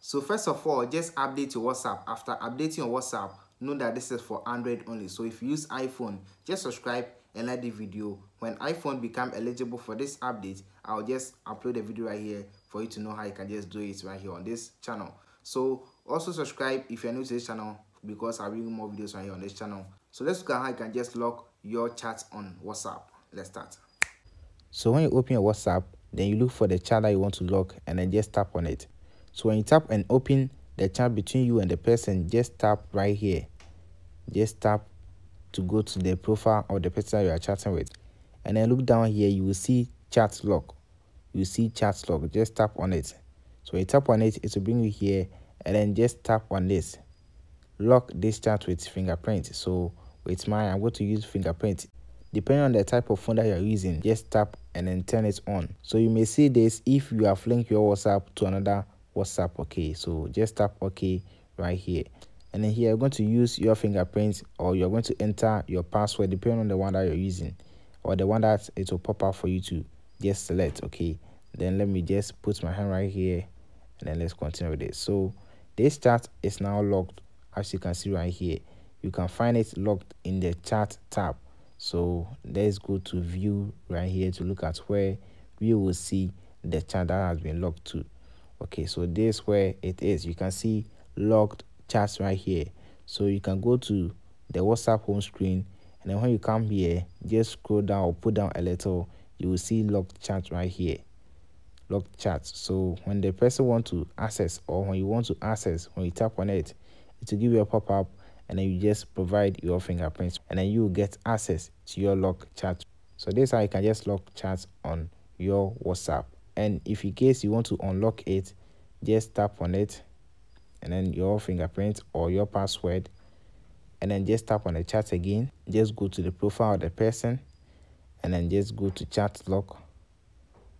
so first of all just update your whatsapp. After updating your whatsapp know that this is for android only. So if you use iphone just subscribe and like the video. When iphone become eligible for this update i'll just upload a video right here for you to know how you can just do it right here on this channel. So also subscribe if you're new to this channel because i'll bring more videos right here on this channel. So let's look at how you can just lock your chat on whatsapp. Let's start. So when you open your whatsapp then you look for the chat that you want to lock and then just tap on it so when you tap and open the chat between you and the person just tap right here. Just tap to go to the profile of the person you are chatting with. And then look down here you will see chat lock you see chat lock just tap on it. So when you tap on it it will bring you here and then just tap on this. Lock this chat with fingerprint. So with mine i'm going to use fingerprint. Depending on the type of phone that you're using just tap and then turn it on. So you may see this if you have linked your whatsapp to another whatsapp okay? So just tap ok right here. And then here you're going to use your fingerprint or you're going to enter your password depending on the one that you're using or the one that it will pop up for you to just select okay? Then let me just put my hand right here and then let's continue with it. So this chat is now locked as you can see right here. You can find it locked in the chat tab. So let's go to view right here to look at where we will see the chat that has been locked to okay so this where it is. You can see locked chats right here. So you can go to the whatsapp home screen and then when you come here just scroll down or put down a little you will see locked chat right here. Locked chat so when the person want to access or when you want to access when you tap on it it will give you a pop-up and then you just provide your fingerprints and then you will get access to your lock chat so this how you can just lock chats on your whatsapp and if in case you want to unlock it just tap on it. And then your fingerprint or your password. And then just tap on the chat again. Just go to the profile of the person. And then just go to chat lock.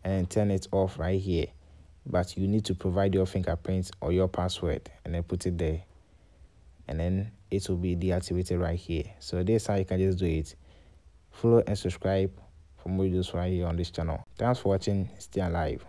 And turn it off right here. But you need to provide your fingerprint or your password. And then put it there. And then it will be deactivated right here. So this how you can just do it. Follow and subscribe for more videos right here on this channel. Thanks for watching. Stay alive